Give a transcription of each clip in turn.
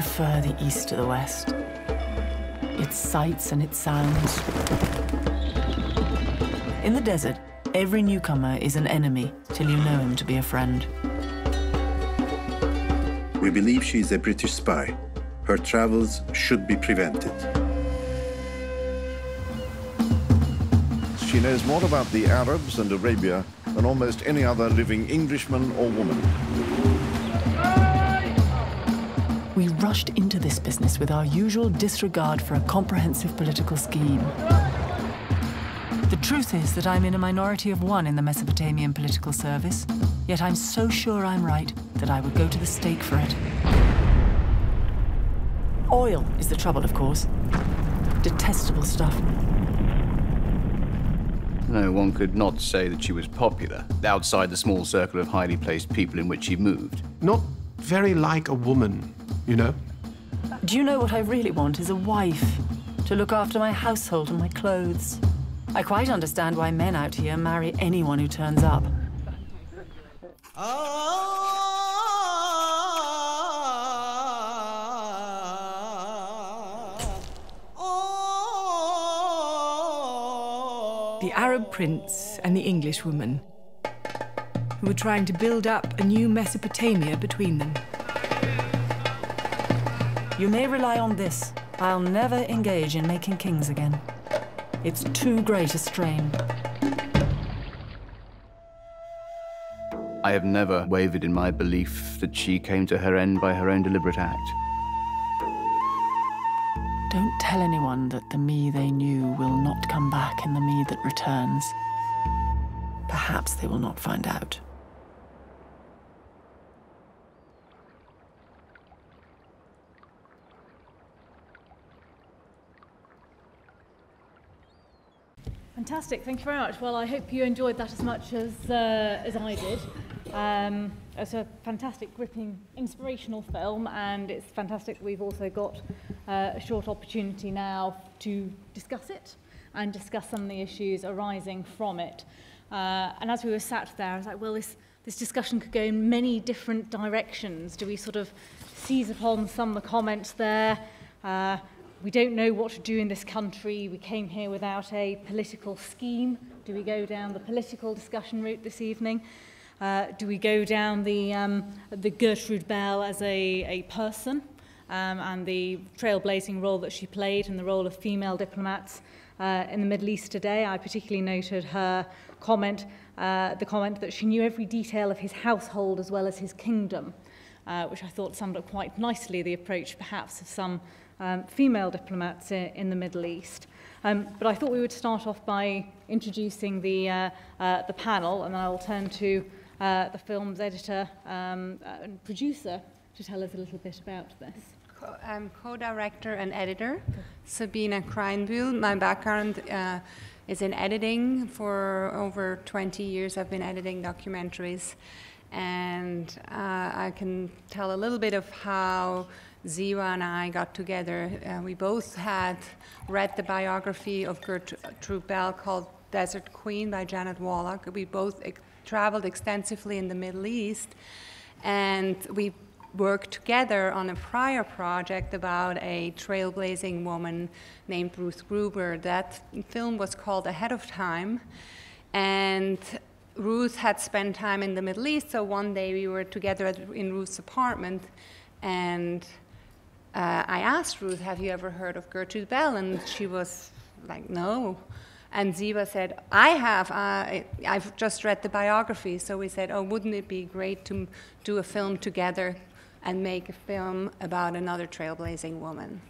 prefer the East to the West. Its sights and its sounds. In the desert, every newcomer is an enemy till you know him to be a friend. We believe she is a British spy. Her travels should be prevented. She knows more about the Arabs and Arabia than almost any other living Englishman or woman. We rushed into this business with our usual disregard for a comprehensive political scheme. The truth is that I'm in a minority of one in the Mesopotamian political service, yet I'm so sure I'm right that I would go to the stake for it. Oil is the trouble, of course. Detestable stuff. No, one could not say that she was popular outside the small circle of highly placed people in which she moved. Not very like a woman, you know? Do you know what I really want is a wife to look after my household and my clothes. I quite understand why men out here marry anyone who turns up. The Arab prince and the English woman, who were trying to build up a new Mesopotamia between them. You may rely on this. I'll never engage in making kings again. It's too great a strain. I have never wavered in my belief that she came to her end by her own deliberate act. Don't tell anyone that the me they knew will not come back in the me that returns. Perhaps they will not find out. Fantastic, thank you very much. Well, I hope you enjoyed that as much as, uh, as I did. Um, it's a fantastic, gripping, inspirational film, and it's fantastic we've also got uh, a short opportunity now to discuss it and discuss some of the issues arising from it. Uh, and as we were sat there, I was like, well, this, this discussion could go in many different directions. Do we sort of seize upon some of the comments there? Uh, we don't know what to do in this country. We came here without a political scheme. Do we go down the political discussion route this evening? Uh, do we go down the, um, the Gertrude Bell as a, a person um, and the trailblazing role that she played and the role of female diplomats uh, in the Middle East today? I particularly noted her comment, uh, the comment that she knew every detail of his household as well as his kingdom, uh, which I thought summed up quite nicely the approach perhaps of some um, female diplomats in, the Middle East. Um, but I thought we would start off by introducing the, uh, uh, the panel, and I'll turn to uh, the film's editor um, uh, and producer to tell us a little bit about this. I'm co-director and editor, Sabina Krayenbuhl. My background uh, is in editing. For over 20 years, I've been editing documentaries, and uh, I can tell a little bit of how Zeva and I got together. Uh, we both had read the biography of Gertrude Bell called Desert Queen by Janet Wallach. We both ex traveled extensively in the Middle East, and we worked together on a prior project about a trailblazing woman named Ruth Gruber. That film was called Ahead of Time, and Ruth had spent time in the Middle East, so one day we were together at, in Ruth's apartment, and uh, I asked Ruth, Have you ever heard of Gertrude Bell? And she was like, No. And Zeva said, I have. Uh, I've just read the biography. So we said, Oh, wouldn't it be great to do a film together and make a film about another trailblazing woman?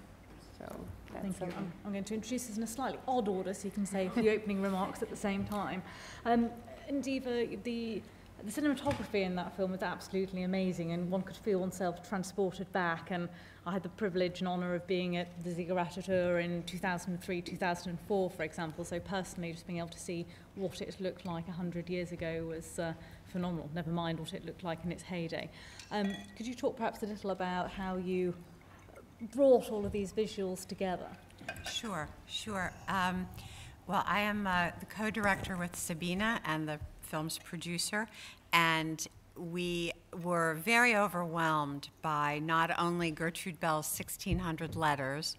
So Thank you. I'm, I'm, going to introduce this in a slightly odd order so you can say the opening remarks at the same time. Um, and Zeva, the the cinematography in that film was absolutely amazing and one could feel oneself transported back and I had the privilege and honour of being at the Ziggurat at Ur in 2003, 2004 for example so personally just being able to see what it looked like 100 years ago was uh, phenomenal, never mind what it looked like in its heyday. Um, could you talk perhaps a little about how you brought all of these visuals together? Sure, sure. Um, well, I am uh, the co-director with Sabina and the film's producer. And we were very overwhelmed by not only Gertrude Bell's 1,600 letters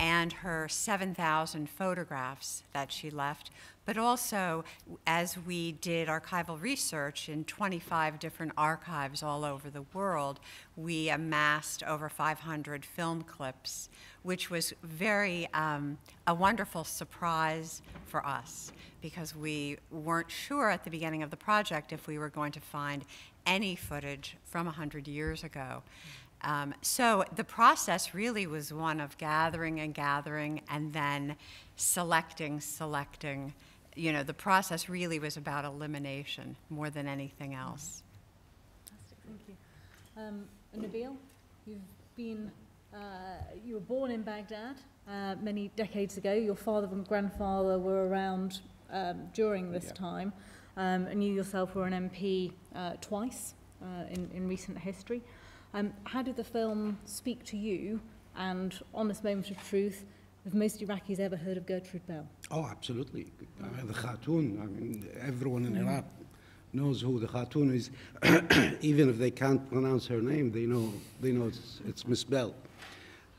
and her 7,000 photographs that she left, but also as we did archival research in 25 different archives all over the world, we amassed over 500 film clips, which was very um, a wonderful surprise for us because we weren't sure at the beginning of the project if we were going to find any footage from 100 years ago. Um, so the process really was one of gathering and gathering and then selecting, selecting. You know, the process really was about elimination more than anything else. Fantastic, thank you. Um, Nabeel, you've been, uh, you were born in Baghdad uh, many decades ago. Your father and grandfather were around um, during this yeah. time, um, and you yourself were an MP uh, twice uh, in, in recent history. Um, how did the film speak to you? And on this moment of truth, have most Iraqis ever heard of Gertrude Bell? Oh, absolutely. Uh, the Khatun, I mean, everyone in mm. Iraq knows who the Khatun is. Even if they can't pronounce her name, they know, they know it's, it's Miss Bell.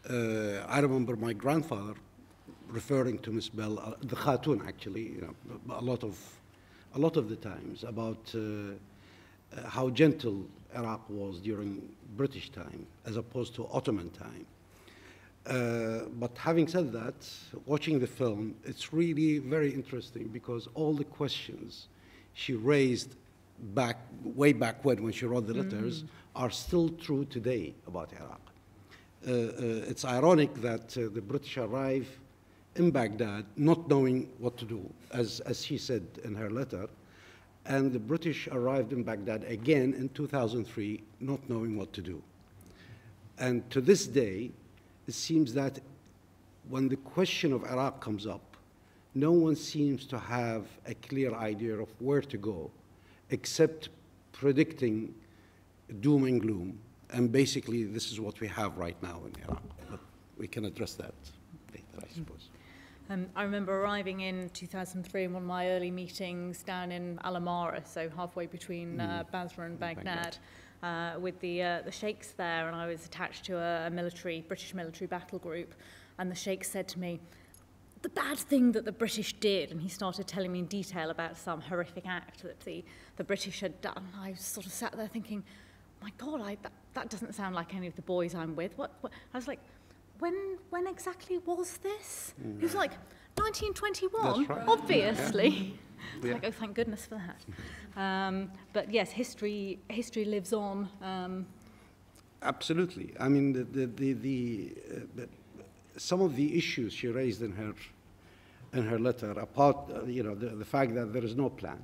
Uh, I remember my grandfather referring to Miss Bell, uh, the Khatun actually, you know, a lot of, a lot of the times about uh, uh how gentle Iraq was during British time as opposed to Ottoman time. Uh, but having said that, watching the film, it's really very interesting because all the questions she raised back, way back when, when she wrote the letters, mm. are still true today about Iraq. Uh, uh, it's ironic that uh, the British arrive in Baghdad not knowing what to do, as, as she said in her letter, and the British arrived in Baghdad again in 2003, not knowing what to do. And to this day, it seems that when the question of Iraq comes up, no one seems to have a clear idea of where to go, except predicting doom and gloom. And basically, this is what we have right now in Iraq. But we can address that later, I suppose. Um, I remember arriving in 2003 in one of my early meetings down in Al Amara, so halfway between uh, mm. Basra and Baghdad, uh, with the, uh, the sheikhs there, and I was attached to a, a military, British military battle group, and the sheikh said to me, the bad thing that the British did, and he started telling me in detail about some horrific act that the, the British had done. I sort of sat there thinking, my God, I, that, that doesn't sound like any of the boys I'm with. What, what? I was like, when when exactly was this? Mm. It was like 1921, right. obviously. Yeah. yeah. like, oh, thank goodness for that. Um, but yes, history history lives on. Um, Absolutely. I mean, the the the, the, uh, some of the issues she raised in her in her letter, apart, uh, you know, the, the fact that there is no plan,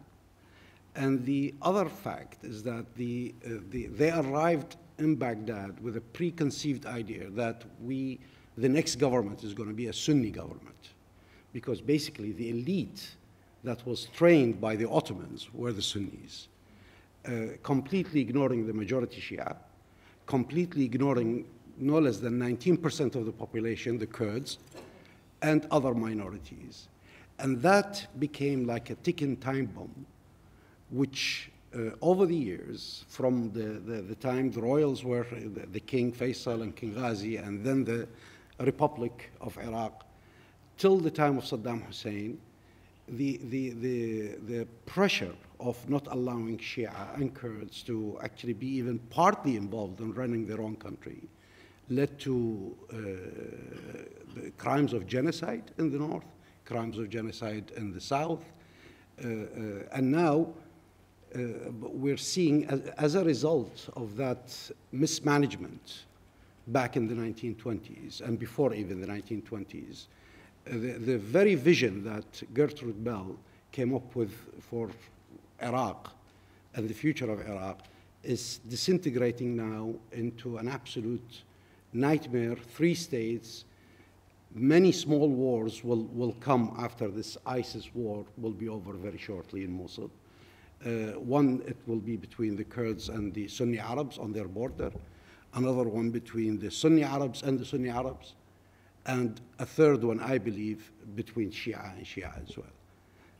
and the other fact is that the, uh, the they arrived in Baghdad with a preconceived idea that we, the next government is going to be a Sunni government. Because basically the elite that was trained by the Ottomans were the Sunnis, uh, completely ignoring the majority Shia, completely ignoring no less than 19% of the population, the Kurds, and other minorities. And that became like a ticking time bomb, which uh, over the years, from the, the, the, time the royals were the, the, King Faisal and King Ghazi, and then the Republic of Iraq, till the time of Saddam Hussein, the, the, the, the pressure of not allowing Shia and Kurds to actually be even partly involved in running their own country led to uh, crimes of genocide in the north, crimes of genocide in the south, uh, uh and now we're seeing as, as, a result of that mismanagement back in the 1920s and before even the 1920s, uh, the, the, very vision that Gertrude Bell came up with for Iraq and the future of Iraq is disintegrating now into an absolute nightmare. Three states, many small wars will, will come after this ISIS war will be over very shortly in Mosul. Uh, one, it will be between the Kurds and the Sunni Arabs on their border. Another one between the Sunni Arabs and the Sunni Arabs. And a third one, I believe, between Shia and Shia as well.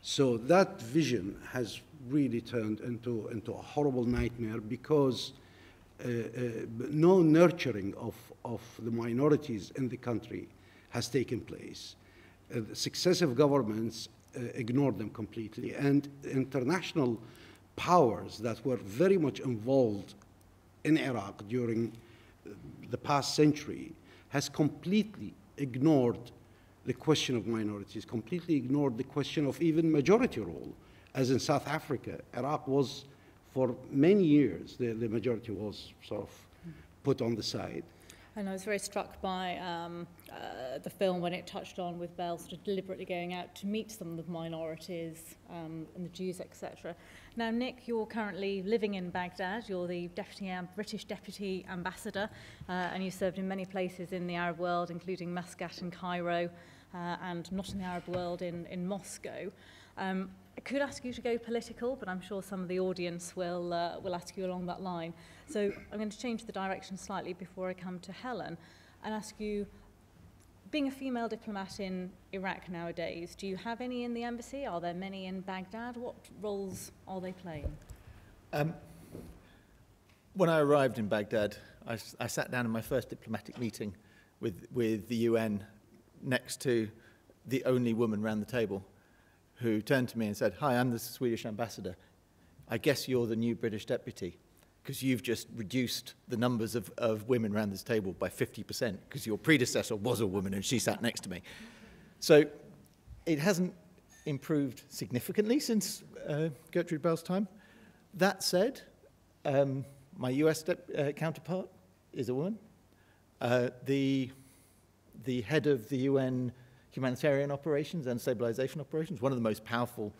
So that vision has really turned into, into a horrible nightmare because uh, uh, no nurturing of, of the minorities in the country has taken place. Uh, successive governments Uh, ignored them completely, and international powers that were very much involved in Iraq during the past century has completely ignored the question of minorities, completely ignored the question of even majority role. As in South Africa, Iraq was, for many years, the, the majority was sort of put on the side. And I was very struck by um, uh, the film when it touched on with Bell sort of deliberately going out to meet some of the minorities um, and the Jews, etc. Now, Nick, you're currently living in Baghdad. You're the deputy, British deputy ambassador, uh, and you served in many places in the Arab world, including Muscat and Cairo, uh, and not in the Arab world in, in Moscow. Um, I could ask you to go political, but I'm sure some of the audience will, uh, will ask you along that line. So I'm going to change the direction slightly before I come to Helen and ask you, being a female diplomat in Iraq nowadays, do you have any in the embassy? Are there many in Baghdad? What roles are they playing? Um, when I arrived in Baghdad, I, I sat down in my first diplomatic meeting with, with the UN next to the only woman around the table who turned to me and said, Hi, I'm the Swedish ambassador. I guess you're the new British deputy because you've just reduced the numbers of, of women around this table by 50% because your predecessor was a woman and she sat next to me. So it hasn't improved significantly since uh, Gertrude Bell's time. That said, um, my US uh, counterpart is a woman. Uh, the, the head of the UN humanitarian operations and stabilization operations, one of the most powerful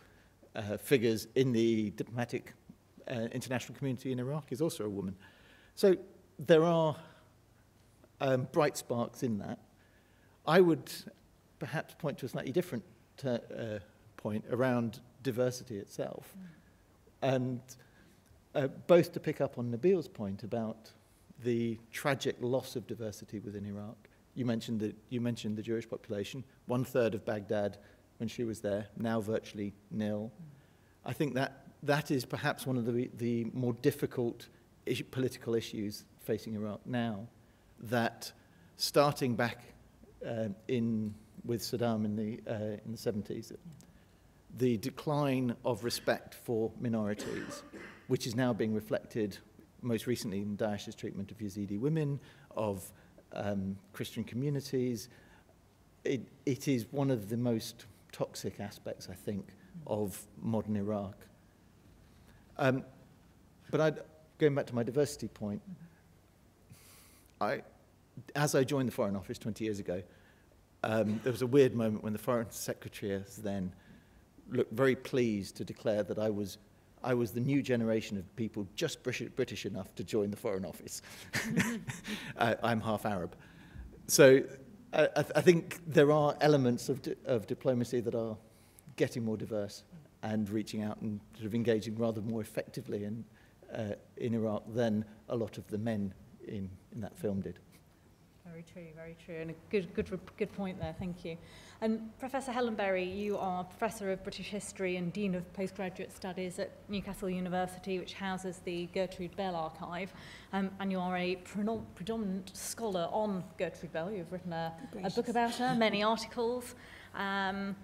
uh, figures in the diplomatic uh, international community in Iraq is also a woman. So there are um, bright sparks in that. I would perhaps point to a slightly different uh, point around diversity itself. Mm. And uh, both to pick up on Nabeel's point about the tragic loss of diversity within Iraq. You mentioned, that, you mentioned the Jewish population, one third of Baghdad when she was there, now virtually nil. Mm. I think that that is perhaps one of the, the more difficult political issues facing Iraq now. That starting back uh, in, with Saddam in the, uh, in the 70s, the decline of respect for minorities, which is now being reflected most recently in Daesh's treatment of Yazidi women, of um, Christian communities. It, it is one of the most toxic aspects, I think, of modern Iraq. Um, but I'd, going back to my diversity point, I, as I joined the Foreign Office 20 years ago, um, there was a weird moment when the Foreign Secretary then looked very pleased to declare that I was, I was the new generation of people just British, enough to join the Foreign Office. uh, I'm half Arab. So I, I think there are elements of, di of diplomacy that are getting more diverse and reaching out and sort of engaging rather more effectively in, uh, in Iraq than a lot of the men in, in that film did. Very true, very true, and a good, good, good point there, thank you. And Professor Helen Berry, you are Professor of British History and Dean of Postgraduate Studies at Newcastle University, which houses the Gertrude Bell Archive, um, and you are a predominant scholar on Gertrude Bell. You've written a, a book about her, many articles. Um,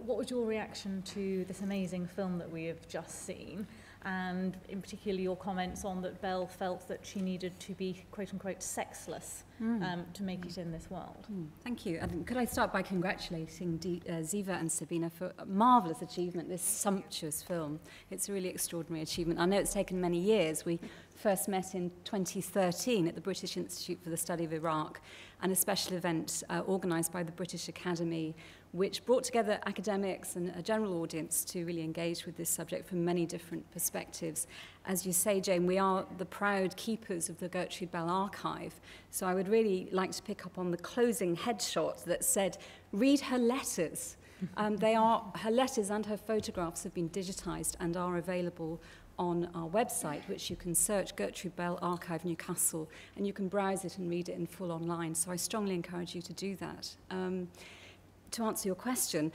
what was your reaction to this amazing film that we have just seen? And in particular, your comments on that Bell felt that she needed to be, quote unquote, sexless mm. um, to make it in this world. Mm. Thank you. And could I start by congratulating D- uh, Zeva and Sabina for a marvellous achievement, this sumptuous film. It's a really extraordinary achievement. I know it's taken many years. We first met in 2013 at the British Institute for the Study of Iraq and a special event uh, organised by the British Academy which brought together academics and a general audience to really engage with this subject from many different perspectives. As you say, Jane, we are the proud keepers of the Gertrude Bell archive, so I would really like to pick up on the closing headshot that said, read her letters. Um, they are, her letters and her photographs have been digitized and are available on our website, which you can search Gertrude Bell Archive Newcastle, and you can browse it and read it in full online. So I strongly encourage you to do that. Um, to answer your question,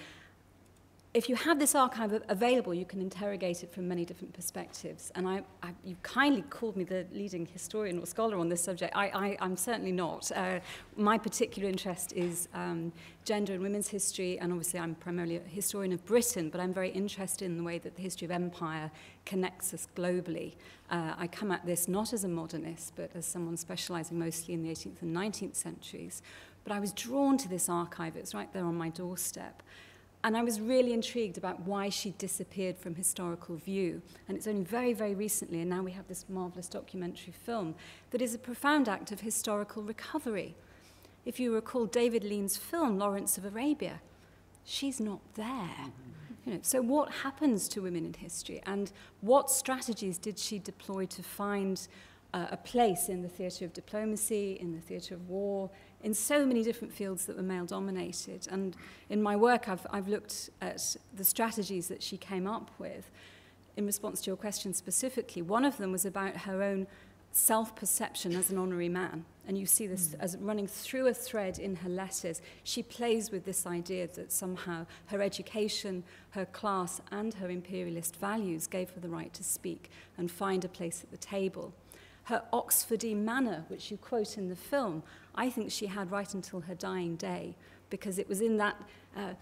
if you have this archive available, you can interrogate it from many different perspectives. And I, I, you kindly called me the leading historian or scholar on this subject. I, am certainly not. Uh, my particular interest is um, gender and women's history, and obviously I'm primarily a historian of Britain, but I'm very interested in the way that the history of empire connects us globally. Uh, I come at this not as a modernist, but as someone specializing mostly in the 18th and 19th centuries. But I was drawn to this archive. It's right there on my doorstep. And I was really intrigued about why she disappeared from historical view. And it's only very, very recently, and now we have this marvelous documentary film, that is a profound act of historical recovery. If you recall David Lean's film, Lawrence of Arabia, she's not there. You know, so what happens to women in history? And what strategies did she deploy to find uh, a place in the theatre of diplomacy, in the theatre of war, in so many different fields that were male dominated. And in my work, I've, I've looked at the strategies that she came up with in response to your question specifically. One of them was about her own self perception as an honorary man. And you see this mm. as running through a thread in her letters. She plays with this idea that somehow her education, her class, and her imperialist values gave her the right to speak and find a place at the table. her Oxfordy manner, which you quote in the film, I think she had right until her dying day, because it was in that uh,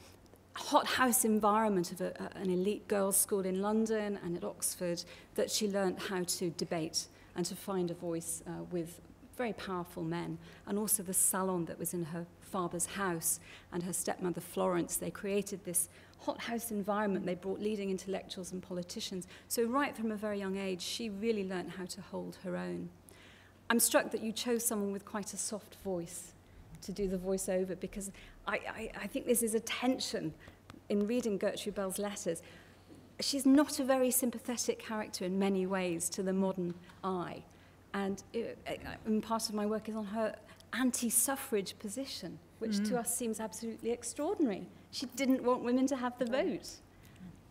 hothouse environment of a, a, an elite girls' school in London and at Oxford that she learnt how to debate and to find a voice uh, with, very powerful men, and also the salon that was in her father's house and her stepmother Florence. They created this hothouse environment. They brought leading intellectuals and politicians. So, right from a very young age, she really learnt how to hold her own. I'm struck that you chose someone with quite a soft voice to do the voiceover because I, I, I think this is a tension in reading Gertrude Bell's letters. She's not a very sympathetic character in many ways to the modern eye. And, it, and part of my work is on her anti-suffrage position, which mm. to us seems absolutely extraordinary. She didn't want women to have the vote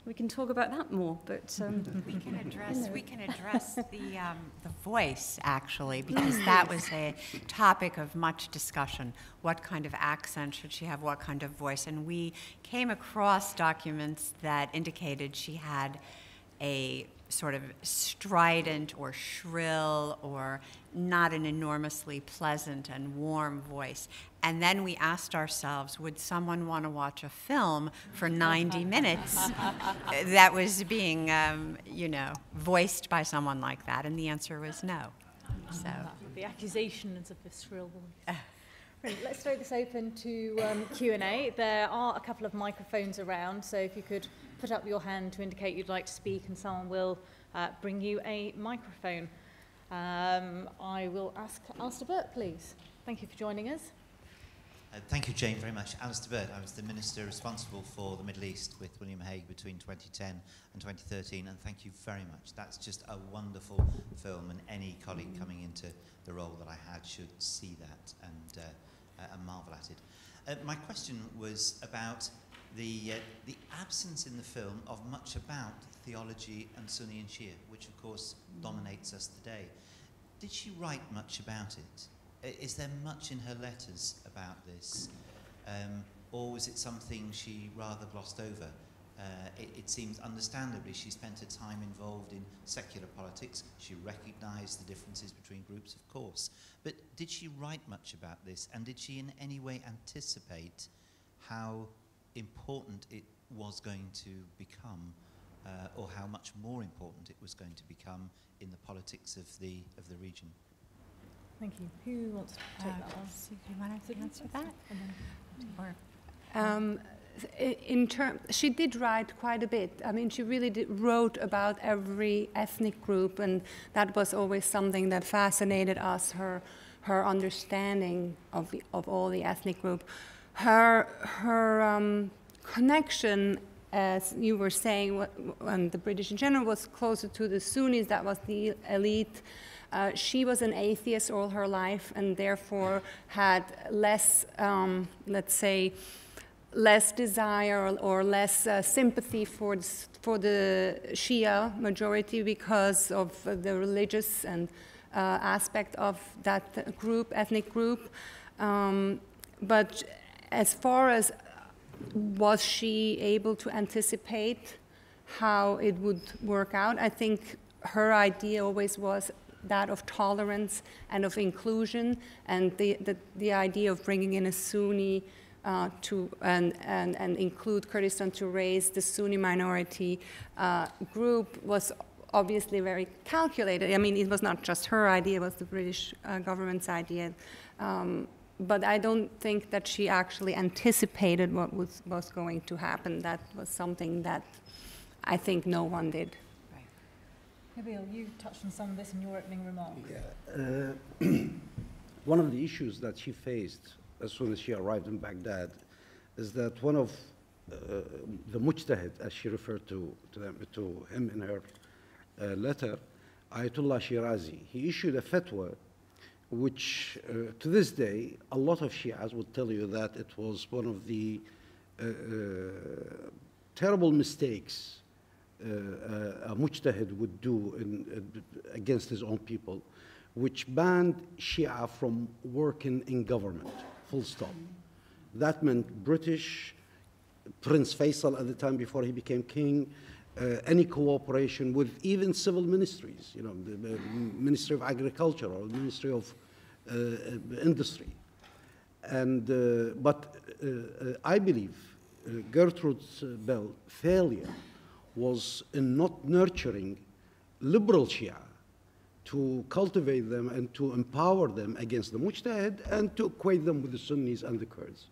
we can talk about that more. But um, we can address you know. we can address the um, the voice actually because that was a topic of much discussion. What kind of accent should she have? What kind of voice? And we came across documents that indicated she had a sort of strident or shrill or not an enormously pleasant and warm voice. And then we asked ourselves, would someone want to watch a film for 90 minutes that was being, um, you know, voiced by someone like that? And the answer was no. So the accusation is of the shrill voice. Let's throw this open to um, Q&A. There are a couple of microphones around, so if you could put up your hand to indicate you'd like to speak and someone will uh, bring you a microphone. Um, I will ask Alistair Burt, please. Thank you for joining us. Uh, thank you, Jane, very much. Alistair Burt, I was the Minister responsible for the Middle East with William Hague between 2010 and 2013, and thank you very much. That's just a wonderful film, and any colleague coming into the role that I had should see that and, uh, uh, and marvel at it. Uh, my question was about the, uh, the absence in the film of much about theology and Sunni and Shia, which of course dominates us today. Did she write much about it? Is there much in her letters about this? Um, or was it something she rather glossed over? Uh, it, it, seems understandably she spent her time involved in secular politics. She recognized the differences between groups, of course. But did she write much about this? And did she in any way anticipate how important it was going to become, uh, or how much more important it was going to become in the politics of the of the region. Thank you. Who wants to take uh, that one? So do you want to answer that? Or, um, in term, she did write quite a bit. I mean, she really did, wrote about every ethnic group, and that was always something that fascinated us. Her her understanding of the, of all the ethnic group her, her um, connection, as you were saying, when the British in general was closer to the Sunnis, that was the elite. Uh, she was an atheist all her life and therefore had less, um, let's say, less desire or, or less uh, sympathy for the, for the Shia majority because of the religious and uh, aspect of that group, ethnic group. Um, but as far as was she able to anticipate how it would work out? I think her idea always was that of tolerance and of inclusion, and the, the, the idea of bringing in a Sunni uh, to and, and, and include Kurdistan to raise the Sunni minority uh, group was obviously very calculated. I mean, it was not just her idea, it was the British uh, government's idea. Um, but I don't think that she actually anticipated what was, was going to happen. That was something that I think no one did. Nabeel, you touched on some of this in your opening remarks. Uh, one of the issues that she faced as soon as she arrived in Baghdad is that one of uh, the mujtahid, as she referred to, to, them, to him in her uh, letter, Ayatollah Shirazi, he issued a fatwa which uh, to this day, a lot of Shias would tell you that it was one of the uh, uh, terrible mistakes uh, a mujtahid would do in, against his own people, which banned Shia from working in government, full stop. That meant British, Prince Faisal at the time before he became king, uh, any cooperation with even civil ministries, you know, the, the Ministry of Agriculture or the Ministry of uh, Industry. And, uh, but uh, I believe Gertrude Bell failure was in not nurturing liberal Shia to cultivate them and to empower them against the Mujtahid and to equate them with the Sunnis and the Kurds.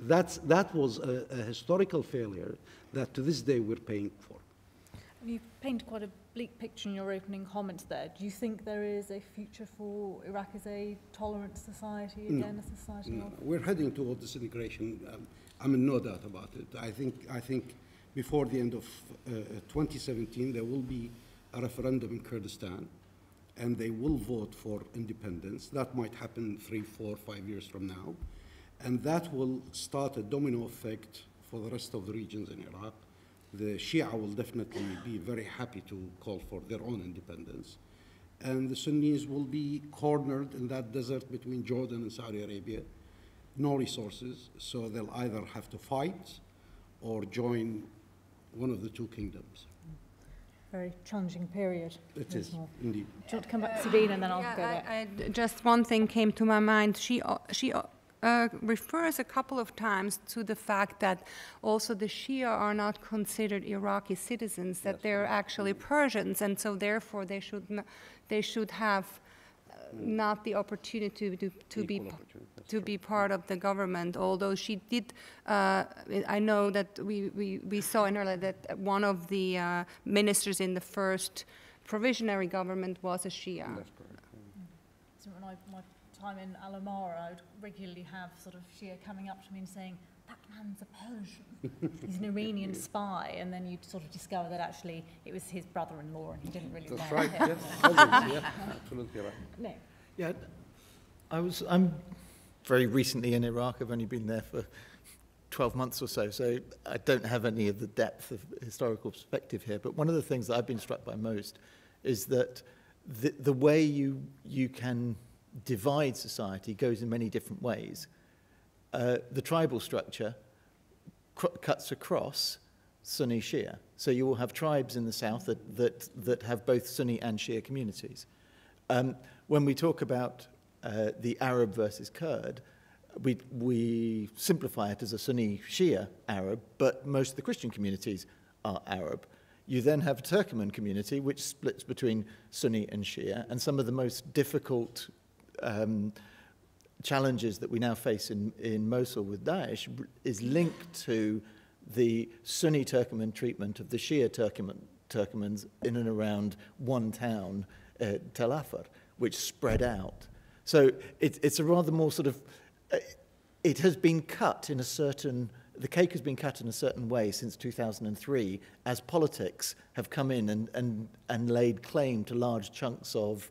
That's, that was a, a historical failure that to this day we're paying for. You paint quite a bleak picture in your opening comments there. Do you think there is a future for Iraq as a tolerant society, again, no. a society no. We're heading toward disintegration. Um, I'm in no doubt about it. I think, I think before the end of uh, 2017, there will be a referendum in Kurdistan, and they will vote for independence. That might happen three, four, five years from now. And that will start a domino effect for the rest of the regions in Iraq the Shia will definitely be very happy to call for their own independence. And the Sunnis will be cornered in that desert between Jordan and Saudi Arabia, no resources, so they'll either have to fight or join one of the two kingdoms. Very challenging period. It is, indeed. Do you want to come back to Sabine and then I'll yeah, go back? I, I, just one thing came to my mind. She, she uh, refers a couple of times to the fact that also the Shia are not considered Iraqi citizens, that they're actually Persians, and so therefore they should, they should have uh, not the opportunity to, to be to be part of the government. Although she did, uh, I know that we, we, we saw in her that one of the uh, ministers in the first provisionary government was a Shia. That's correct. So when I, my time in Alamara, I would regularly have sort of Shia coming up to me and saying, that man's a Persian. He's an Iranian spy. And then you'd sort of discover that actually it was his brother-in-law and he didn't really That's know right, him. yes. yeah, absolutely right. No. Yeah, I was, I'm very recently in Iraq. I've only been there for 12 months or so, so I don't have any of the depth of historical perspective here. But one of the things that I've been struck by most is that the, the way you, you can divide society goes in many different ways. Uh, the tribal structure cuts across Sunni Shia. So you will have tribes in the south that, that, that have both Sunni and Shia communities. Um, when we talk about uh, the Arab versus Kurd, we, we simplify it as a Sunni Shia Arab, but most of the Christian communities are Arab. You then have a Turkoman community, which splits between Sunni and Shia, and some of the most difficult um, challenges that we now face in, in Mosul with Daesh is linked to the Sunni Turkoman treatment of the Shia Turkoman, Turkomans in and around one town, uh, Tel Afar, which spread out. So it, it's a rather more sort of, uh, it has been cut in a certain, the cake has been cut in a certain way since 2003 as politics have come in and, and, and laid claim to large chunks of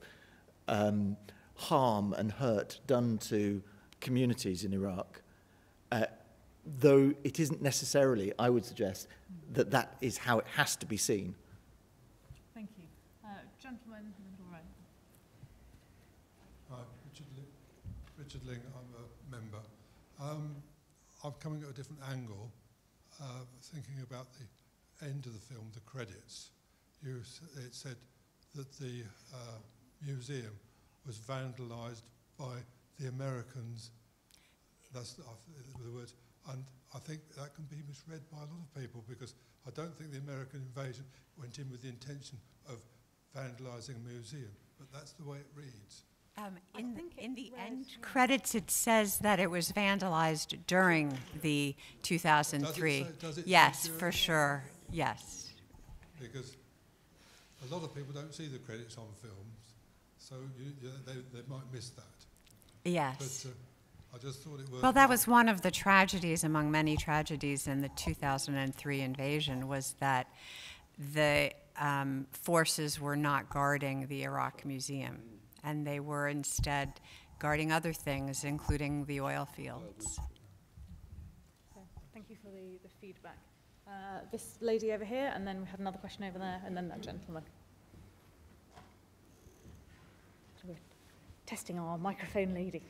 um, harm and hurt done to communities in Iraq, uh, though it isn't necessarily, I would suggest, that that is how it has to be seen. Thank you. Uh, gentleman in the middle row. Hi, Richard, Ling, Richard Ling, I'm a member. Um, I'm coming at a different angle, uh, thinking about the end of the film, the credits. You, it said that the uh, museum was vandalized by the Americans. That's the, the words. And I think that can be misread by a lot of people because I don't think the American invasion went in with the intention of vandalizing a museum, but that's the way it reads. Um, in, the, in the end credits, it says that it was vandalized during the 2003. Does it does it yes, for sure. Yes. Because a lot of people don't see the credits on films, so you, you, they, they might miss that. Yes. But uh, I just thought it was. Well, that was one of the tragedies among many tragedies in the 2003 invasion was that the um, forces were not guarding the Iraq Museum and they were instead guarding other things, including the oil fields. thank you for the, the feedback. Uh, this lady over here, and then we had another question over there, and then that gentleman. So we're testing our microphone lady.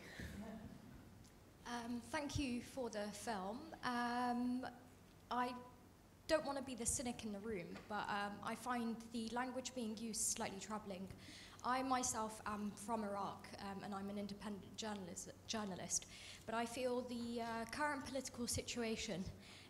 Um, thank you for the film. Um, I don't want to be the cynic in the room, but um, I find the language being used slightly troubling. I myself am from Iraq um, and I'm an independent journalist, journalist but I feel the uh, current political situation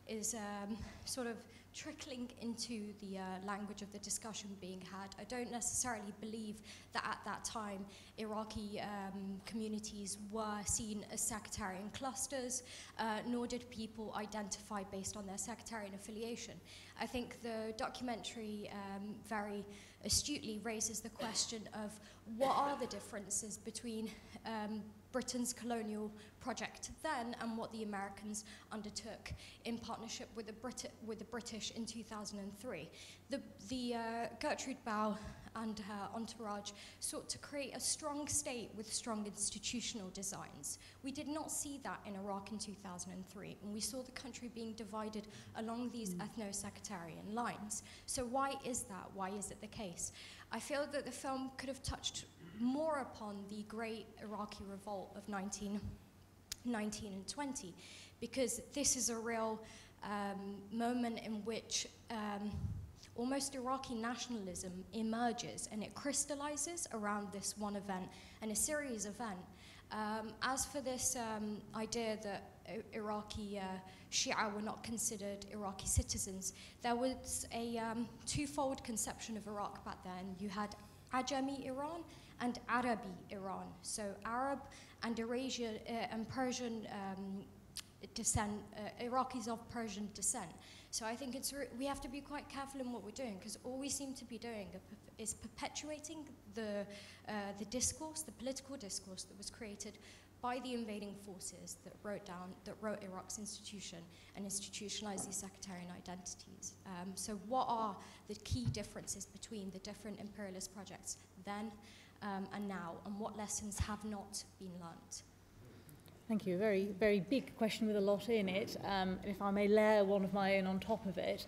is um, sort of trickling into the uh, language of the discussion being had. I don't necessarily believe that at that time Iraqi um, communities were seen as sectarian clusters, uh, nor did people identify based on their sectarian affiliation. I think the documentary um, very astutely raises the question of what are the differences between um, Britain's colonial project then and what the Americans undertook in partnership with the, Brit with the British in 2003. The, the uh, Gertrude Bell and her entourage sought to create a strong state with strong institutional designs. We did not see that in Iraq in 2003, and we saw the country being divided along these mm. ethno-sectarian lines. So why is that? Why is it the case? I feel that the film could have touched more upon the great Iraqi revolt of 1919 and 20, because this is a real um, moment in which um, almost Iraqi nationalism emerges and it crystallizes around this one event and a series event. Um, as for this um, idea that Iraqi uh, Shia were not considered Iraqi citizens, there was a um, twofold conception of Iraq back then. You had Ajami Iran and Arabi Iran. So Arab and Eurasian uh, and Persian um, descent, uh, Iraqis of Persian descent. So I think it's we have to be quite careful in what we're doing because all we seem to be doing is perpetuating the, uh, the discourse, the political discourse that was created by the invading forces that wrote down, that wrote Iraq's institution and institutionalized these sectarian identities. Um, so what are the key differences between the different imperialist projects then um, and now, and what lessons have not been learnt? Thank you. Very, very big question with a lot in it. Um, if I may layer one of my own on top of it,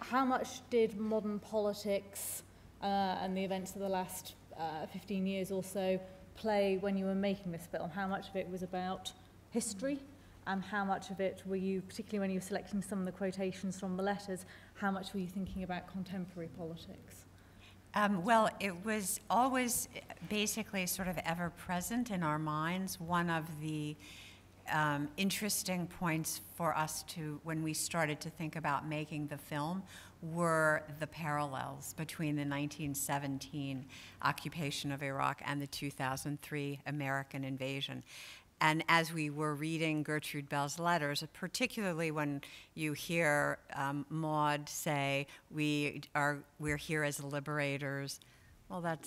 how much did modern politics uh, and the events of the last uh, 15 years or so play when you were making this film? How much of it was about history? And how much of it were you, particularly when you were selecting some of the quotations from the letters, how much were you thinking about contemporary politics? Um, well, it was always basically sort of ever present in our minds. One of the um, interesting points for us to, when we started to think about making the film, were the parallels between the 1917 occupation of Iraq and the 2003 American invasion. And as we were reading Gertrude Bell's letters, particularly when you hear um, Maude say, we are, we're here as liberators, well, that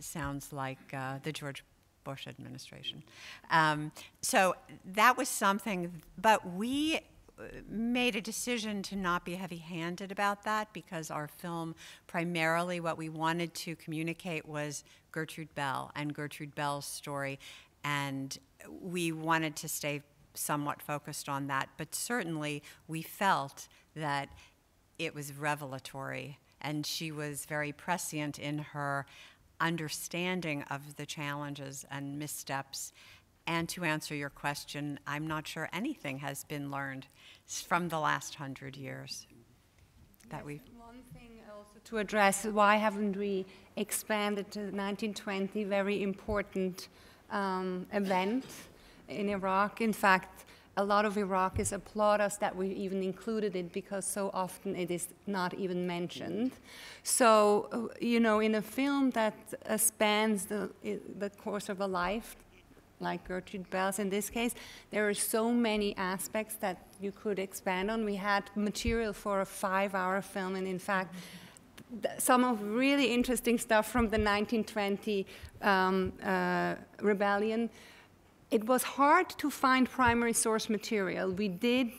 sounds like uh, the George Bush administration. Um, so that was something, but we uh, made a decision to not be heavy handed about that because our film, primarily what we wanted to communicate was Gertrude Bell and Gertrude Bell's story. And we wanted to stay somewhat focused on that, but certainly we felt that it was revelatory and she was very prescient in her understanding of the challenges and missteps And to answer your question, I'm not sure anything has been learned from the last hundred years that we've. One thing also to address why haven't we expanded to the 1920 very important um, event in Iraq? In fact, a lot of Iraqis applaud us that we even included it because so often it is not even mentioned. So, uh, you know, in a film that uh, spans the, the course of a life, like Gertrude Bell's in this case, there are so many aspects that you could expand on. We had material for a five hour film, and in fact, some of really interesting stuff from the 1920 um, uh, rebellion. It was hard to find primary source material. We did,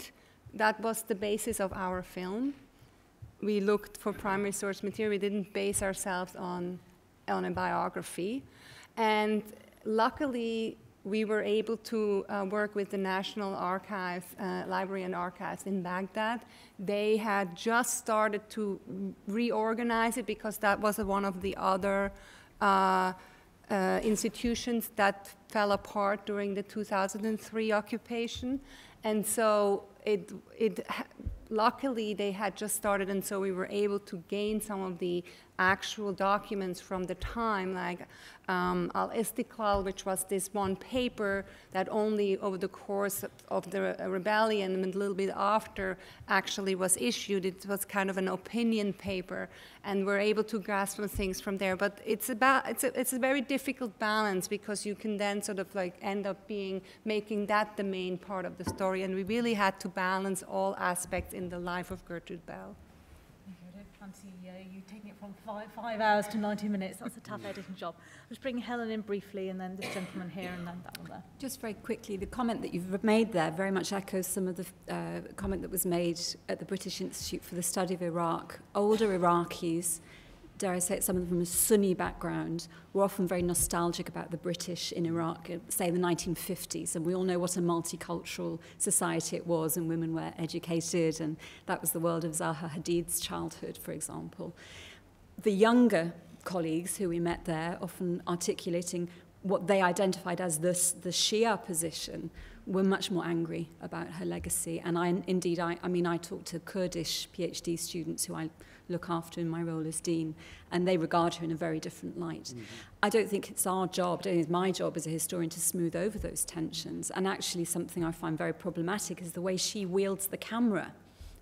that was the basis of our film. We looked for primary source material. We didn't base ourselves on, on a biography. And luckily, we were able to uh, work with the National Archives, uh, Library and Archives in Baghdad. They had just started to reorganize it because that was one of the other uh, uh, institutions that fell apart during the 2003 occupation. And so it, it, luckily they had just started, and so we were able to gain some of the actual documents from the time, like um, Al Istiklal, which was this one paper that only over the course of, of the rebellion and a little bit after actually was issued. It was kind of an opinion paper, and we're able to grasp some things from there. But it's about it's a, it's a very difficult balance because you can then sort of like end up being making that the main part of the story, and we really had to balance all aspects in the life of Gertrude Bell. I don't fancy uh, you taking it from five, five hours to 90 minutes. That's a tough editing job. I'll just bring Helen in briefly, and then this gentleman here, and then that one there. Just very quickly, the comment that you've made there very much echoes some of the uh, comment that was made at the British Institute for the Study of Iraq. Older Iraqis, dare I say it, some of them from a Sunni background, were often very nostalgic about the British in Iraq, uh, say the 1950s, and we all know what a multicultural society it was, and women were educated, and that was the world of Zaha Hadid's childhood, for example. The younger colleagues who we met there, often articulating what they identified as the, the Shia position, were much more angry about her legacy. And I, indeed, I, I mean, I talked to Kurdish PhD students who I look after in my role as dean, and they regard her in a very different light. Mm-hmm. I don't think it's our job, I don't think it's my job as a historian to smooth over those tensions. And actually, something I find very problematic is the way she wields the camera.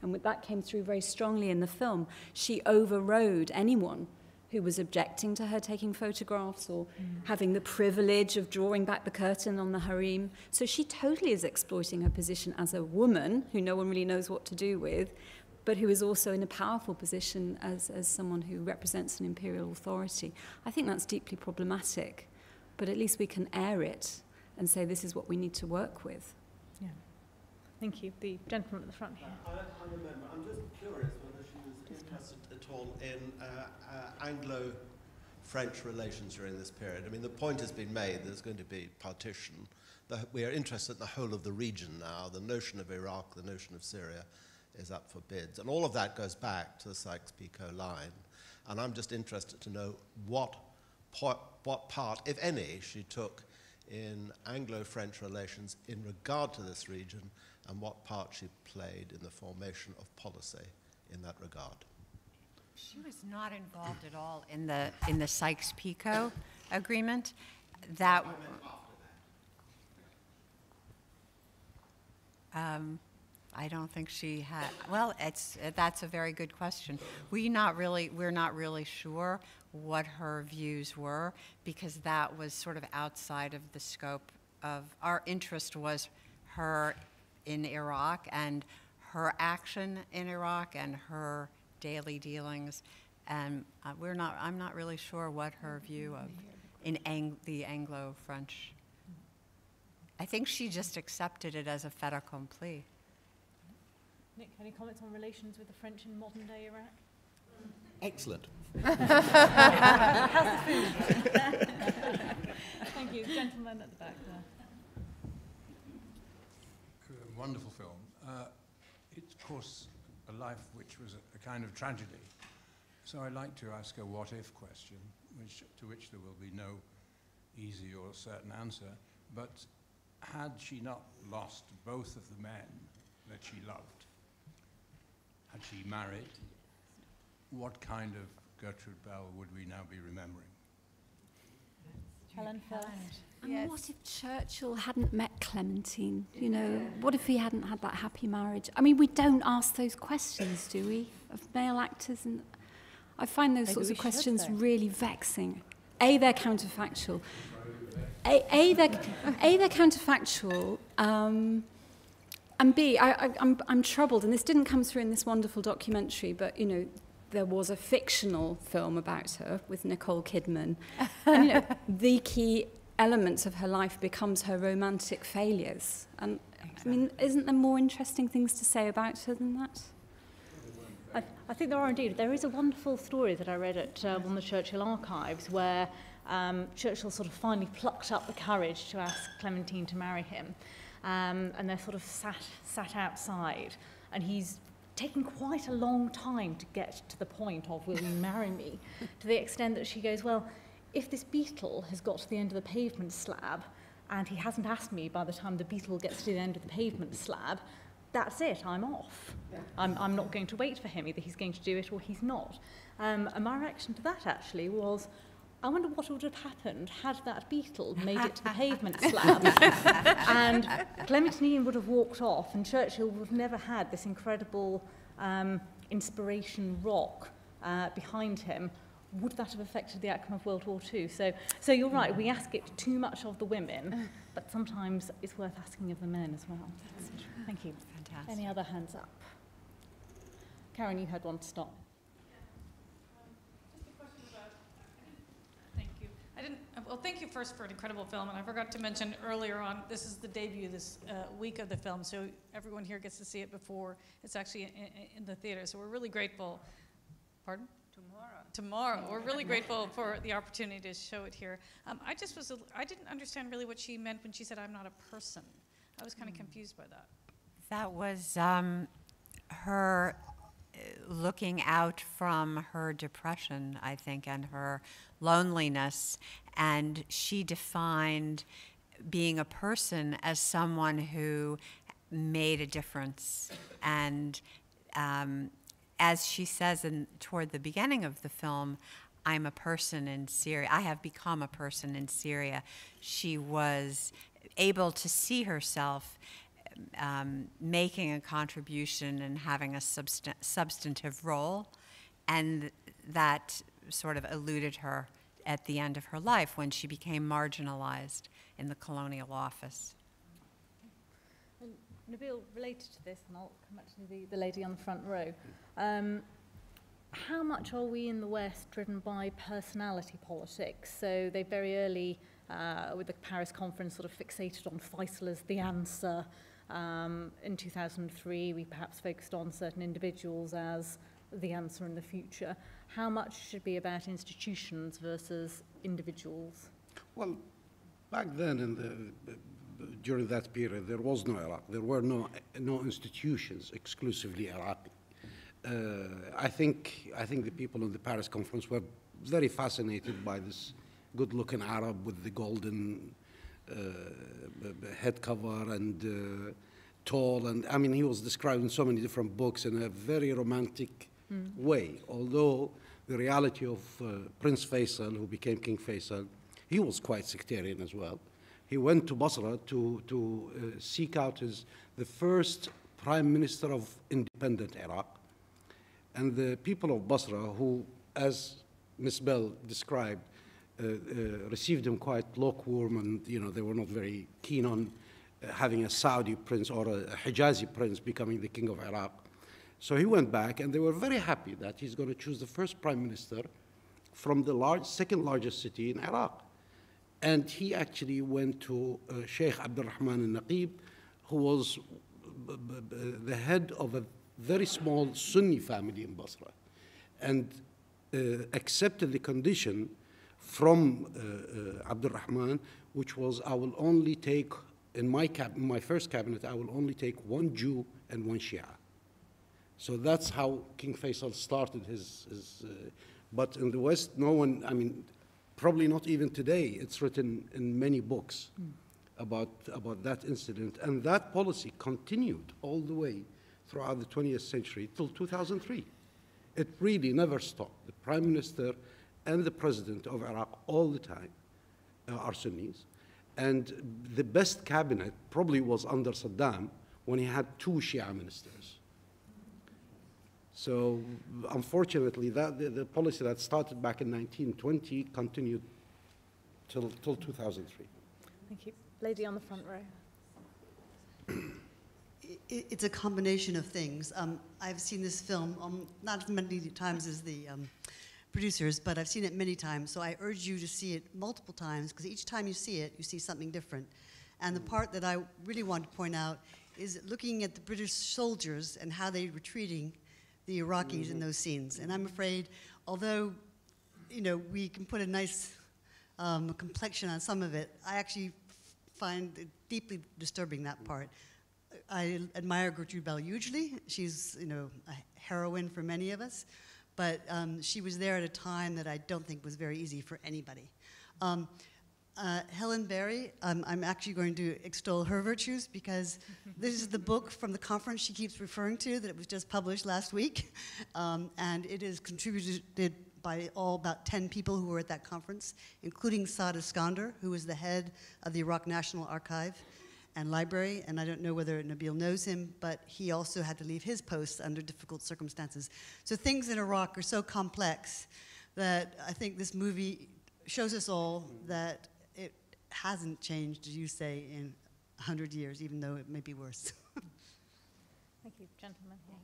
And that came through very strongly in the film. She overrode anyone who was objecting to her taking photographs or mm. having the privilege of drawing back the curtain on the harem. So she totally is exploiting her position as a woman who no one really knows what to do with, but who is also in a powerful position as, as someone who represents an imperial authority. I think that's deeply problematic, but at least we can air it and say this is what we need to work with. Yeah. Thank you. The gentleman at the front here. I, I remember. I'm just curious whether she was interested at all in uh, uh, Anglo-French relations during this period. I mean, the point has been made there's going to be partition. The, we are interested in the whole of the region now. The notion of Iraq, the notion of Syria, is up for bids, and all of that goes back to the Sykes-Picot line. And I'm just interested to know what, what part, if any, she took in Anglo-French relations in regard to this region and what part she played in the formation of policy in that regard. She was not involved at all in the in the Sykes-Picot agreement. That. Um, I don't think she had. Well, it's that's a very good question. We not really we're not really sure what her views were because that was sort of outside of the scope of our interest was her in Iraq and her action in Iraq and her daily dealings, and uh, we're not. I'm not really sure what her view of in Ang- the Anglo-French. I think she just accepted it as a fait accompli. Nick, any comments on relations with the French in modern day Iraq? Excellent. How's the food? Thank you. Gentleman at the back there. A wonderful film. Uh, it's, of course, a life which was a, a, kind of tragedy. So I'd like to ask a what if question, which, to which there will be no easy or certain answer. But had she not lost both of the men that she loved, had she married, what kind of Gertrude Bell would we now be remembering? Helen first. And what if Churchill hadn't met Clementine? You know, what if he hadn't had that happy marriage? I mean, we don't ask those questions, do we, of male actors? And I find those Maybe sorts of questions though. really vexing. A, they're counterfactual. A, A, they're, A, they're counterfactual. Um, and B, I, I, I'm, I'm troubled, and this didn't come through in this wonderful documentary, but, you know, there was a fictional film about her with Nicole Kidman. and, you know, the key elements of her life becomes her romantic failures. And, I mean, isn't there more interesting things to say about her than that? I, I think there are indeed. There is a wonderful story that I read at uh, one of the Churchill archives where um, Churchill sort of finally plucked up the courage to ask Clementine to marry him. Um, and they're sort of sat, sat outside, and he's taken quite a long time to get to the point of, will you marry me? to the extent that she goes, well, if this beetle has got to the end of the pavement slab, and he hasn't asked me by the time the beetle gets to the end of the pavement slab, that's it, I'm off. I'm, I'm not going to wait for him, either he's going to do it or he's not. Um, and my reaction to that actually was, I wonder what would have happened had that beetle made it to the pavement slab. and Clementine would have walked off, and Churchill would have never had this incredible um, inspiration rock uh, behind him. Would that have affected the outcome of World War II? So, so you're right, we ask it too much of the women, but sometimes it's worth asking of the men as well. Thank you. Fantastic. Any other hands up? Karen, you had one to stop. Thank you. I didn't, uh, well, thank you first for an incredible film, and I forgot to mention earlier on, this is the debut this uh, week of the film, so everyone here gets to see it before it's actually in, in, in the theater, so we're really grateful. Pardon? Tomorrow. Tomorrow. We're really grateful for the opportunity to show it here. Um, I just was, a, I didn't understand really what she meant when she said, I'm not a person. I was kind of confused by that. That was um, her looking out from her depression, I think, and her loneliness. And she defined being a person as someone who made a difference. And um, as she says in, toward the beginning of the film, I'm a person in Syria. I have become a person in Syria. She was able to see herself um, making a contribution and having a substan- substantive role, and that sort of eluded her at the end of her life when she became marginalized in the colonial office. And Nabeel, related to this, and I'll come back to the, the lady on the front row. Um, how much are we in the West driven by personality politics? So they very early, uh, with the Paris conference, sort of fixated on Faisal as the answer. Um, in 2003, we perhaps focused on certain individuals as the answer in the future. How much should be about institutions versus individuals? Well, back then, in the, during that period, there was no Iraq. There were no, no institutions exclusively Iraqi. Uh, I, think, I think the people in the Paris conference were very fascinated by this good-looking Arab with the golden head cover and uh, tall. And I mean, he was described in so many different books in a very romantic Mm. way. Although the reality of uh, Prince Faisal, who became King Faisal, he was quite sectarian as well. He went to Basra to, to uh, seek out his, the first prime minister of independent Iraq. And the people of Basra, who, as Ms. Bell described, uh, uh, received him quite lukewarm and, you know, they were not very keen on uh, having a Saudi prince or a, Hijazi prince becoming the king of Iraq. So he went back, and they were very happy that he's going to choose the first prime minister from the large, second largest city in Iraq. And he actually went to uh, Sheikh Abdurrahman al Naqib, who was the head of a very small Sunni family in Basra, and uh, accepted the condition from uh, uh, Abdurrahman, which was I will only take, in my, cab- in my first cabinet, I will only take one Jew and one Shia. So that's how King Faisal started his. his uh, but in the West, no one, I mean, probably not even today, it's written in many books. about, about that incident. And that policy continued all the way throughout the 20th century till 2003. It really never stopped. The prime minister and the president of Iraq all the time uh, are Sunnis. And the best cabinet probably was under Saddam when he had two Shia ministers. So unfortunately, that, the, the policy that started back in 1920 continued till, till 2003. Thank you. Lady on the front row. It, it's a combination of things. Um, I've seen this film um, not as many times as the um, producers, but I've seen it many times. So I urge you to see it multiple times because each time you see it, you see something different. And the hmm. part that I really want to point out is looking at the British soldiers and how they were treating the Iraqis in hmm. those scenes. And I'm afraid, although you know we can put a nice um, complexion on some of it, I actually find it deeply disturbing that hmm. part. I admire Gertrude Bell hugely. She's, you know, a heroine for many of us, but um, she was there at a time that I don't think was very easy for anybody. Um, uh, Helen Berry, um, I'm actually going to extol her virtues because this is the book from the conference she keeps referring to that it was just published last week, um, and it is contributed by all about 10 people who were at that conference, including Saad Iskander, who was the head of the Iraq National Archive and Library, and I don't know whether Nabeel knows him, but he also had to leave his post under difficult circumstances. So things in Iraq are so complex that I think this movie shows us all that it hasn't changed, as you say, in 100 years, even though it may be worse. Thank you, gentlemen. Thank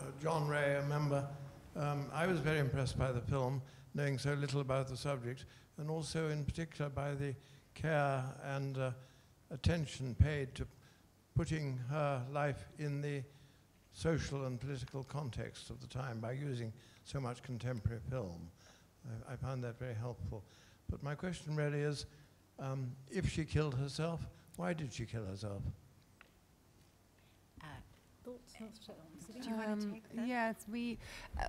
you. Uh, John Ray, a member. Um, I was very impressed by the film, knowing so little about the subject, and also in particular by the care and uh, attention paid to putting her life in the social and political context of the time by using so much contemporary film. I, I found that very helpful. But my question really is, um, if she killed herself, why did she kill herself? Thoughts, thoughts. Do you want to take that? Yes, we. Uh,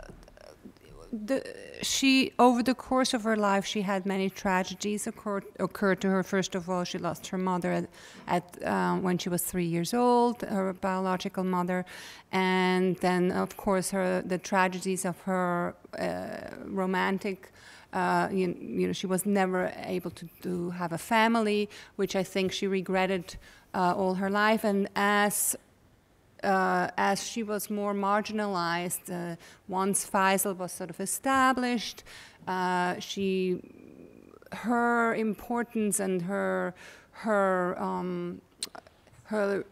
the, she over the course of her life she had many tragedies occur, occurred to her first of all she lost her mother at, at um, when she was three years old her biological mother and then of course her the tragedies of her uh, romantic uh, you, you, know, she was never able to, to have a family, which I think she regretted uh, all her life. And as uh, as she was more marginalized, uh, once Faisal was sort of established, uh, she, her importance and her, her, um, her,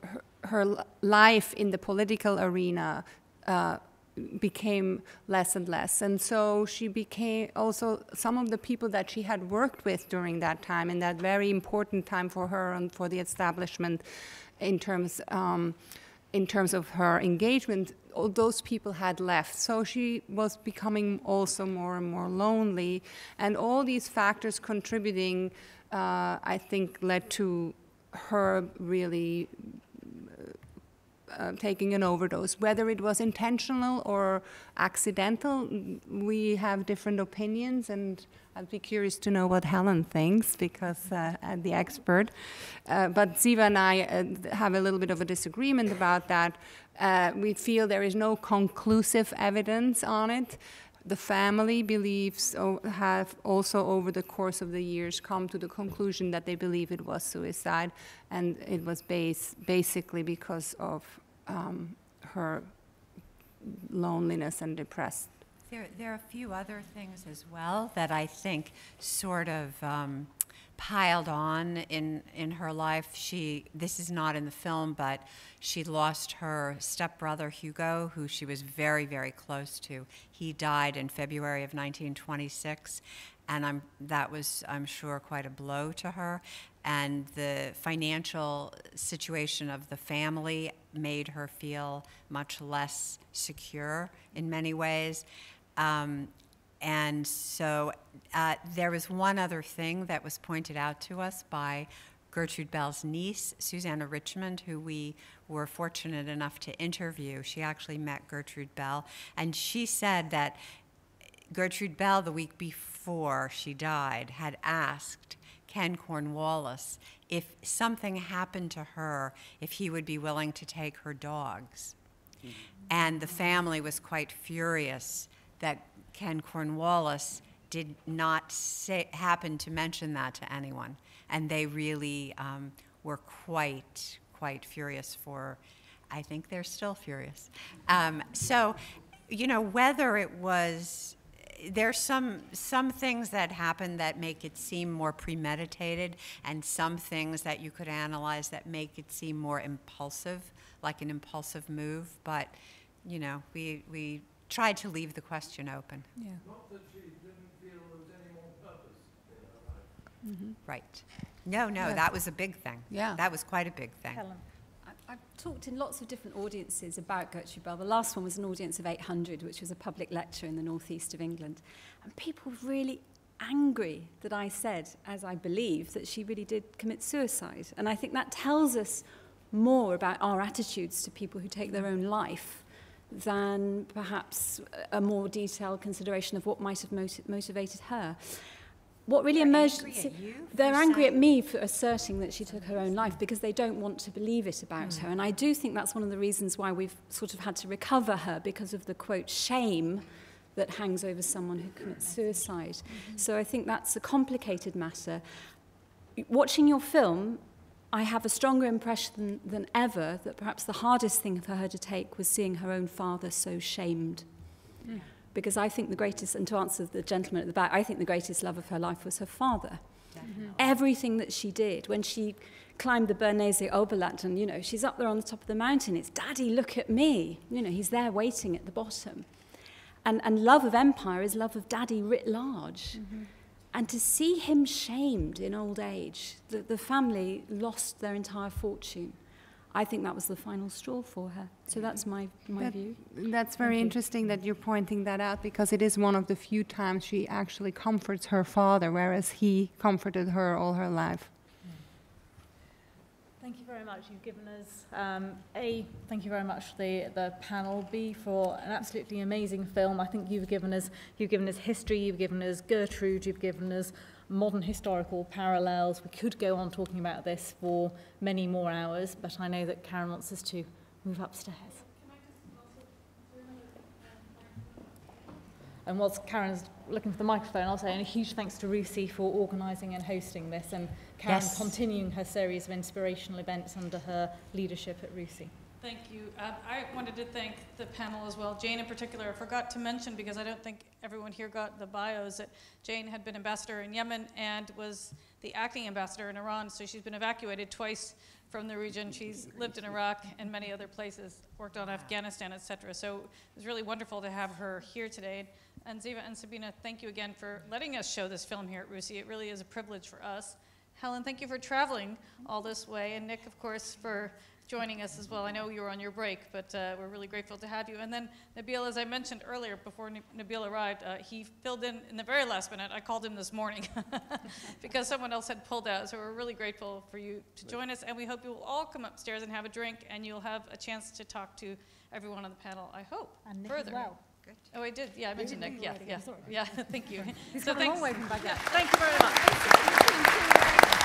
her, life in the political arena uh, became less and less. And so she became also some of the people that she had worked with during that time, in that very important time for her and for the establishment in terms. Um, in terms of her engagement, all those people had left. So she was becoming also more and more lonely. And all these factors contributing, uh, I think, led to her really uh, taking an overdose. Whether it was intentional or accidental, we have different opinions, and I'd be curious to know what Helen thinks because uh, the expert. Uh, but Zeva and I uh, have a little bit of a disagreement about that. Uh, we feel there is no conclusive evidence on it. The family believes have also over the course of the years come to the conclusion that they believe it was suicide, and it was base, basically because of um, her loneliness and depressed. There, there are a few other things as well that I think sort of um, piled on in, in her life. She, this is not in the film, but she lost her stepbrother Hugo, who she was very, very close to. He died in February of 1926, and I'm, that was, I'm sure, quite a blow to her. And the financial situation of the family made her feel much less secure in many ways. Um, and so uh, there was one other thing that was pointed out to us by Gertrude Bell's niece, Susanna Richmond, who we were fortunate enough to interview. She actually met Gertrude Bell, and she said that Gertrude Bell, the week before she died, had asked Ken Cornwallis if something happened to her, if he would be willing to take her dogs. And the family was quite furious that Ken Cornwallis did not say, happen to mention that to anyone. And they really um, were quite, quite furious for, I think they're still furious. Um, so, you know, whether it was there's some some things that happen that make it seem more premeditated and some things that you could analyze that make it seem more impulsive like an impulsive move but you know we we tried to leave the question open Yeah. Not that she didn't feel there was any more purpose in her life. Mm-hmm. right no no Yeah. that was a big thing Yeah. that was quite a big thing I- I've talked in lots of different audiences about Gertrude Bell. The last one was an audience of 800, which was a public lecture in the northeast of England. And people were really angry that I said, as I believe, that she really did commit suicide. And I think that tells us more about our attitudes to people who take their own life than perhaps a more detailed consideration of what might have moti- motivated her. What really emerged, angry they're angry at me for asserting that she took her own life because they don't want to believe it about Mm. her. And I do think that's one of the reasons why we've sort of had to recover her because of the quote shame that hangs over someone who commits suicide. So I think that's a complicated matter. Watching your film, I have a stronger impression than, ever that perhaps the hardest thing for her to take was seeing her own father so shamed. Because I think the greatest, and to answer the gentleman at the back, I think the greatest love of her life was her father. Mm-hmm. Everything that she did, when she climbed the Bernese Oberland, and you know, she's up there on the top of the mountain, it's, Daddy, look at me. You know, he's there waiting at the bottom. And, and love of empire is love of Daddy writ large. Mm-hmm. And to see him shamed in old age, the, the family lost their entire fortune. I think that was the final straw for her. So that's my, my That- view. That's very Thank you. interesting that you're pointing that out because it is one of the few times she actually comforts her father, whereas he comforted her all her life. Thank you very much. You've given us um, A, thank you very much the the panel. B for an absolutely amazing film. I think you've given us you've given us history, you've given us Gertrude, you've given us modern historical parallels. We could go on talking about this for many more hours, but I know that Karen wants us to move upstairs. And whilst Karen's looking for the microphone, I'll say a huge thanks to Rusi for organising and hosting this, and Karen Yes. continuing her series of inspirational events under her leadership at Rusi. Thank you. Uh, I wanted to thank the panel as well. Jane in particular, I forgot to mention because I don't think everyone here got the bios that Jane had been ambassador in Yemen and was the acting ambassador in Iran. So she's been evacuated twice from the region. She's lived in Iraq and many other places, worked on Afghanistan, etc. So it was really wonderful to have her here today. And Zeva and Sabina, thank you again for letting us show this film here at Rusi. It really is a privilege for us. Helen, thank you for traveling all this way. And Nick, of course, for joining us as well. I know you were on your break, but uh, we're really grateful to have you. And then Nabeel, as I mentioned earlier, before N- Nabeel arrived, uh, he filled in in the very last minute. I called him this morning because someone else had pulled out. So we're really grateful for you to join us. And we hope you will all come upstairs and have a drink, and you'll have a chance to talk to everyone on the panel, I hope. And further. well. Oh, I did. Yeah, I mentioned Nick. Yeah, yeah, yeah. Thank you. He's so coming a thanks. long way from Yeah, thank you very much.